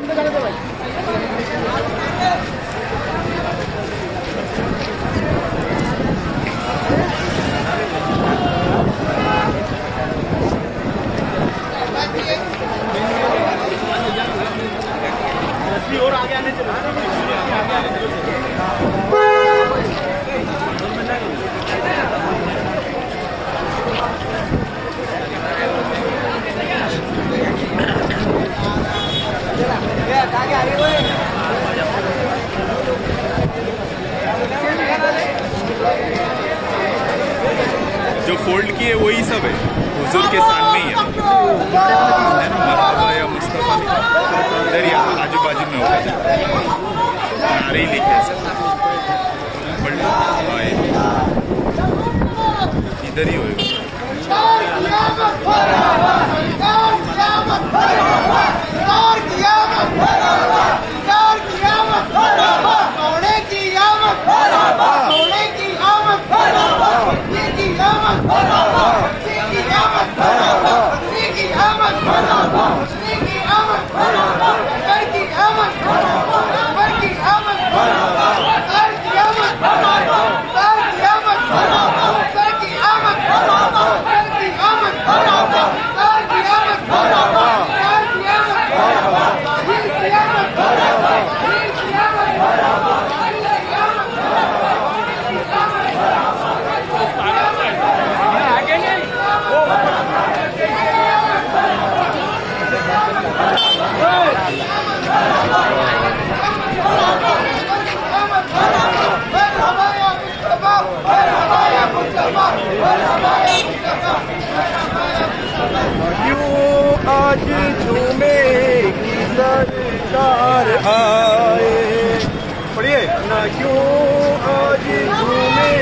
Thank you. जो fold किए वही सब है। हुजूर के सामने ही है। या मुस्तफ़ा आजू बाजू में होगा। नारे ही लिखे। इधर ही होएगा। आए पढ़िए। ना क्यों आज झूमे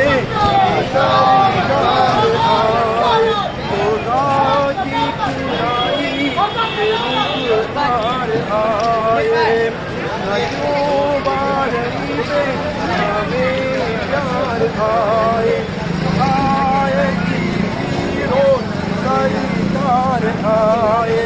आए ना क्यों बारही हमें प्यार आए आए की रोज सरकार आए